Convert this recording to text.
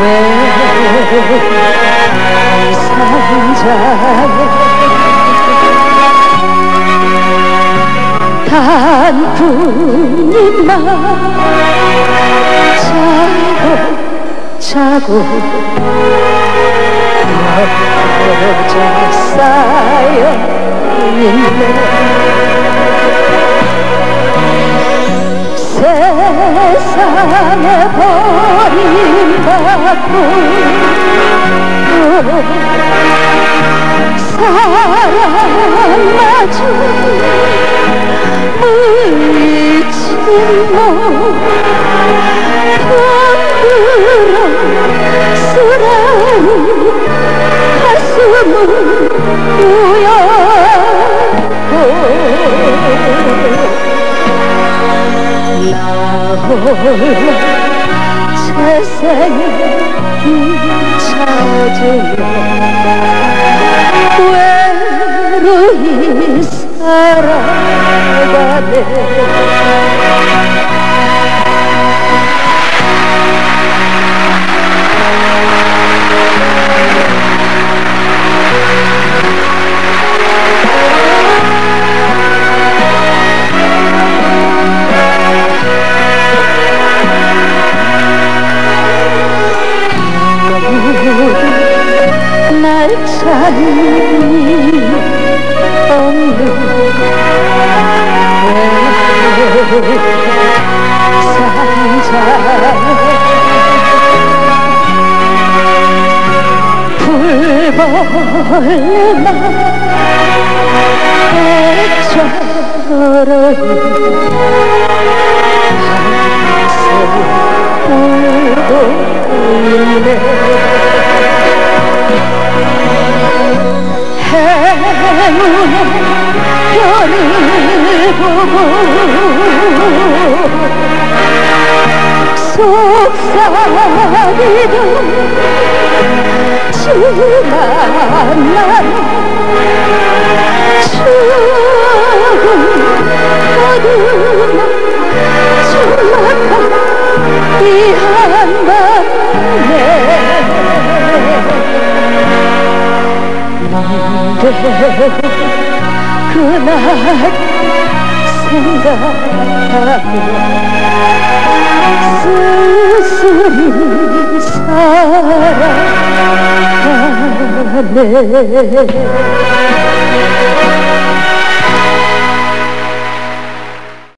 왜이 상자에 단풍잎만 자고 자고 흩어져 쌓여 있네 세상에 버림받고 사랑마저 세상에 찾으며 없는 불벌레만 애처로이 울고 있네 별을 보고 속삭이던 지난 날 추억은 어두 생각하며 쓸쓸히 살아가네